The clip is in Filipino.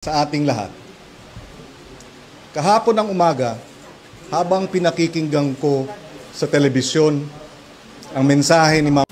sa ating lahat. Kahapon ng umaga, habang pinakikinggan ko sa telebisyon ang mensahe ni Ma'am